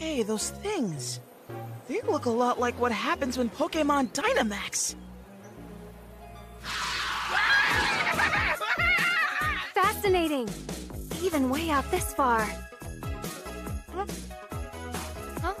Hey, those things. They look a lot like what happens when Pokemon Dynamax. Fascinating! Even way out this far. Huh? Huh?